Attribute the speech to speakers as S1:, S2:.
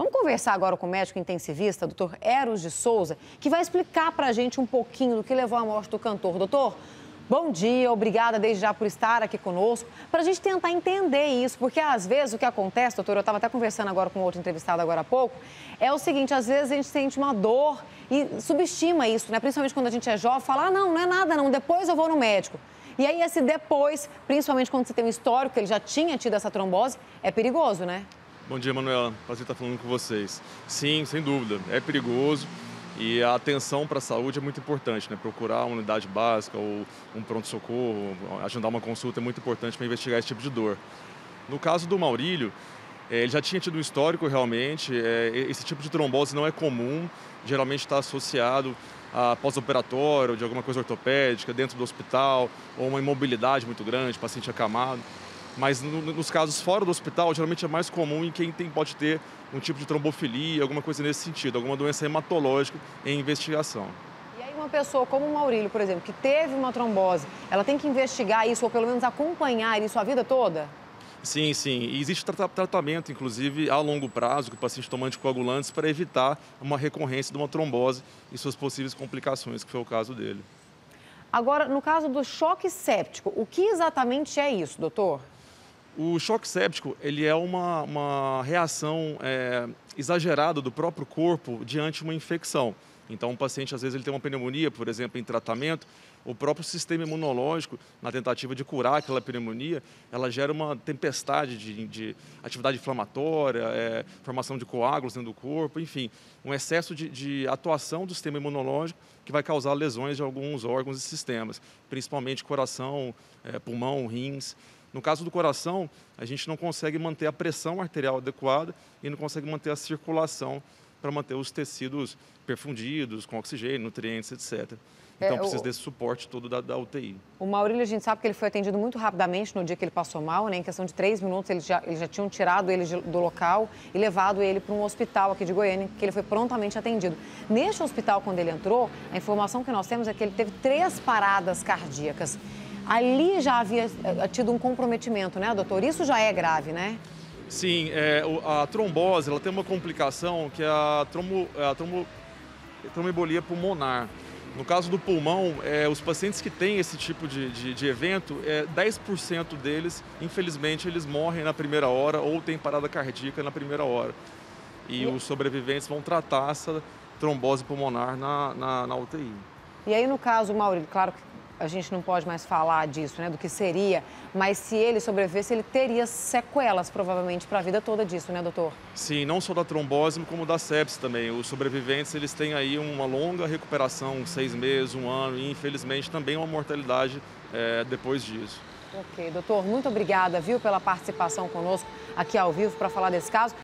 S1: Vamos conversar agora com o médico intensivista, doutor Eros de Souza, que vai explicar para a gente um pouquinho do que levou à morte do cantor. Doutor, bom dia, obrigada desde já por estar aqui conosco, para a gente tentar entender isso, porque às vezes o que acontece, doutor, eu estava até conversando agora com outro entrevistado agora há pouco, é o seguinte, às vezes a gente sente uma dor e subestima isso, né? Principalmente quando a gente é jovem, fala, ah, não, não é nada não, depois eu vou no médico. E aí, esse depois, principalmente quando você tem um histórico, que ele já tinha tido essa trombose, é perigoso, né?
S2: Bom dia, Manuela. Prazer estar falando com vocês. Sim, sem dúvida, é perigoso e a atenção para a saúde é muito importante, né? Procurar uma unidade básica ou um pronto-socorro, agendar uma consulta é muito importante para investigar esse tipo de dor. No caso do Maurílio, é, ele já tinha tido um histórico realmente, é, esse tipo de trombose não é comum, geralmente está associado a pós-operatório, de alguma coisa ortopédica, dentro do hospital, ou uma imobilidade muito grande, paciente acamado. Mas no, nos casos fora do hospital, geralmente é mais comum em quem tem, pode ter um tipo de trombofilia, alguma coisa nesse sentido, alguma doença hematológica em investigação.
S1: E aí uma pessoa como o Maurílio, por exemplo, que teve uma trombose, ela tem que investigar isso, ou pelo menos acompanhar isso a vida toda?
S2: Sim, sim. E existe tra tratamento, inclusive, a longo prazo, que o paciente toma anticoagulantes para evitar uma recorrência de uma trombose e suas possíveis complicações, que foi o caso dele.
S1: Agora, no caso do choque séptico, o que exatamente é isso, doutor?
S2: O choque séptico ele é uma, uma reação é, exagerada do próprio corpo diante de uma infecção. Então, o paciente, às vezes, ele tem uma pneumonia, por exemplo, em tratamento, o próprio sistema imunológico, na tentativa de curar aquela pneumonia, ela gera uma tempestade de, de atividade inflamatória, é, formação de coágulos dentro do corpo, enfim, um excesso de, de, atuação do sistema imunológico que vai causar lesões de alguns órgãos e sistemas, principalmente coração, é, pulmão, rins. No caso do coração, a gente não consegue manter a pressão arterial adequada e não consegue manter a circulação para manter os tecidos perfundidos, com oxigênio, nutrientes, etc. Então, é, precisa o... desse suporte todo da, da, UTI.
S1: O Maurílio, a gente sabe que ele foi atendido muito rapidamente no dia que ele passou mal, né? Em questão de três minutos, eles já, eles já tinham tirado ele do local e levado ele para um hospital aqui de Goiânia, que ele foi prontamente atendido. Neste hospital, quando ele entrou, a informação que nós temos é que ele teve três paradas cardíacas. Ali já havia eh, tido um comprometimento, né, doutor? Isso já é grave, né?
S2: Sim, é, a trombose ela tem uma complicação que é a, trombo, é a trombo, tromboembolia pulmonar. No caso do pulmão, é, os pacientes que têm esse tipo de, de, de evento, é, 10% deles, infelizmente, eles morrem na primeira hora ou têm parada cardíaca na primeira hora. E, e... os sobreviventes vão tratar essa trombose pulmonar na, na, na UTI.
S1: E aí, no caso, Maurício, claro que a gente não pode mais falar disso, né, do que seria, mas se ele sobrevivesse, ele teria sequelas provavelmente para a vida toda disso, né, doutor?
S2: Sim, não só da trombose, como da sepsis também. Os sobreviventes, eles têm aí uma longa recuperação, seis meses, um ano, e infelizmente também uma mortalidade é, depois disso.
S1: Ok, doutor, muito obrigada, viu, pela participação conosco aqui ao vivo para falar desse caso.